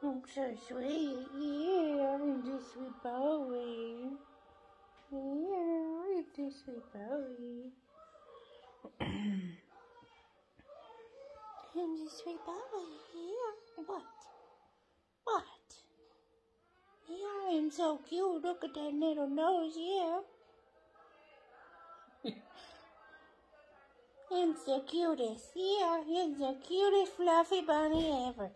I'm so sweet. Yeah, I'm just sweet bunny, Yeah, I'm just sweet Bowie. I'm just sweet bunny, Yeah. What? What? Yeah, I'm so cute. Look at that little nose. Yeah. I'm the cutest. Yeah, I'm the cutest fluffy bunny ever.